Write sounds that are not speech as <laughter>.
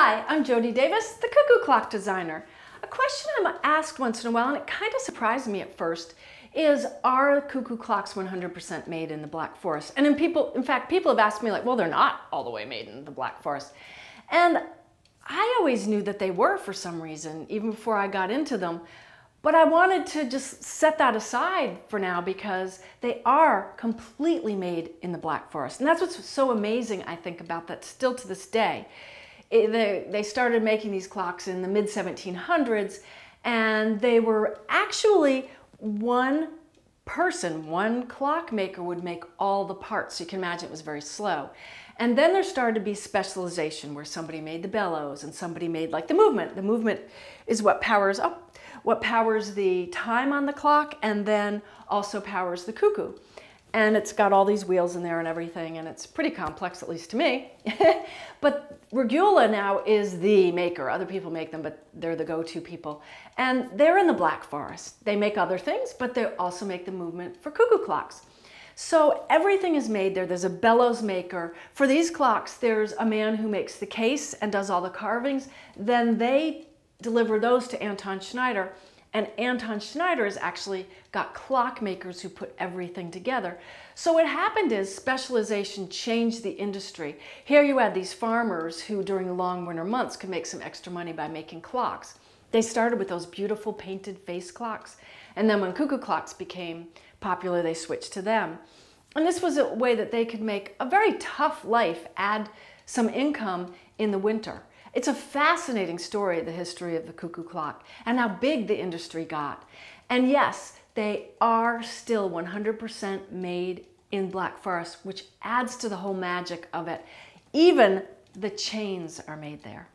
Hi, I'm Jodie Davis, the Cuckoo Clock Designer. A question I'm asked once in a while, and it kind of surprised me at first, is are cuckoo clocks 100% made in the Black Forest? And in people, in fact, people have asked me like, well, they're not all the way made in the Black Forest. And I always knew that they were for some reason, even before I got into them. But I wanted to just set that aside for now because they are completely made in the Black Forest. And that's what's so amazing, I think, about that still to this day they, they started making these clocks in the mid 1700s and they were actually one person, one clockmaker would make all the parts. So you can imagine it was very slow. And then there started to be specialization where somebody made the bellows and somebody made like the movement. The movement is what powers up, what powers the time on the clock and then also powers the cuckoo and it's got all these wheels in there and everything, and it's pretty complex, at least to me. <laughs> but Regula now is the maker. Other people make them, but they're the go-to people. And they're in the Black Forest. They make other things, but they also make the movement for cuckoo clocks. So everything is made there. There's a bellows maker. For these clocks, there's a man who makes the case and does all the carvings. Then they deliver those to Anton Schneider and Anton Schneider has actually got clockmakers who put everything together. So what happened is specialization changed the industry. Here you had these farmers who during long winter months could make some extra money by making clocks. They started with those beautiful painted face clocks. And then when cuckoo clocks became popular, they switched to them. And this was a way that they could make a very tough life, add some income in the winter. It's a fascinating story, the history of the cuckoo clock and how big the industry got. And yes, they are still 100% made in Black Forest, which adds to the whole magic of it. Even the chains are made there.